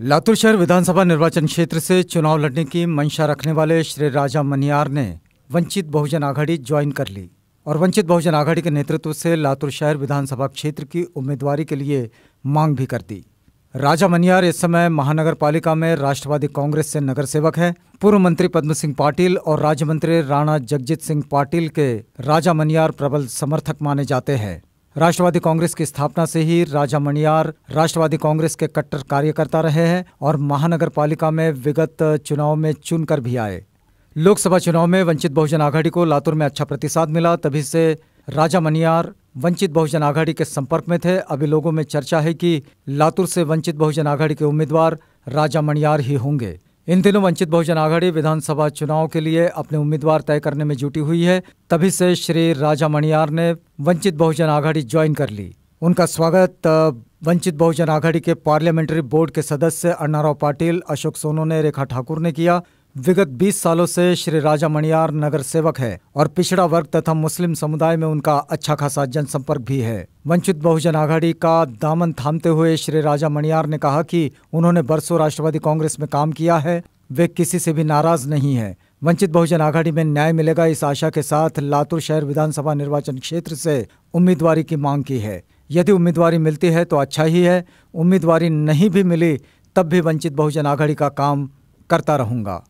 लातूर शहर विधानसभा निर्वाचन क्षेत्र से चुनाव लड़ने की मंशा रखने वाले श्री राजा मनियार ने वंचित बहुजन आघाड़ी ज्वाइन कर ली और वंचित बहुजन आघाड़ी के नेतृत्व से लातूर शहर विधानसभा क्षेत्र की उम्मीदवारी के लिए मांग भी कर दी। राजा मनियार इस समय महानगर पालिका में राष्ट्रवादी कांग्रेस से नगर सेवक हैं। पूर्व मंत्री पद्म सिंह पाटिल और राज्य मंत्री राणा जगजीत सिंह पाटिल के राजा मनियार प्रबल समर्थक माने जाते हैं। राष्ट्रवादी कांग्रेस की स्थापना से ही राजा मणियार राष्ट्रवादी कांग्रेस के कट्टर कार्यकर्ता रहे हैं और महानगर पालिका में विगत चुनाव में चुनकर भी आए। लोकसभा चुनाव में वंचित बहुजन आघाड़ी को लातूर में अच्छा प्रतिसाद मिला, तभी से राजा मनियार वंचित बहुजन आघाड़ी के संपर्क में थे। अभी लोगों में चर्चा है कि लातूर से वंचित बहुजन आघाड़ी के उम्मीदवार राजा मणियार ही होंगे। इन दिनों वंचित बहुजन आघाड़ी विधानसभा चुनाव के लिए अपने उम्मीदवार तय करने में जुटी हुई है। तभी से श्री राजा मणियार ने वंचित बहुजन आघाड़ी ज्वाइन कर ली। उनका स्वागत वंचित बहुजन आघाड़ी के पार्लियामेंट्री बोर्ड के सदस्य अन्नाराव पाटिल, अशोक सोनू ने, रेखा ठाकुर ने किया। विगत 20 सालों से श्री राजा मणियार नगर सेवक है और पिछड़ा वर्ग तथा मुस्लिम समुदाय में उनका अच्छा खासा जनसंपर्क भी है। वंचित बहुजन आघाड़ी का दामन थामते हुए श्री राजा मणियार ने कहा कि उन्होंने बरसों राष्ट्रवादी कांग्रेस में काम किया है, वे किसी से भी नाराज़ नहीं है। वंचित बहुजन आघाड़ी में न्याय मिलेगा। इस आशा के साथ लातूर शहर विधानसभा निर्वाचन क्षेत्र से उम्मीदवारी की मांग की है। यदि उम्मीदवारी मिलती है तो अच्छा ही है। उम्मीदवारी नहीं भी मिली, तब भी वंचित बहुजन आघाड़ी का काम करता रहूँगा।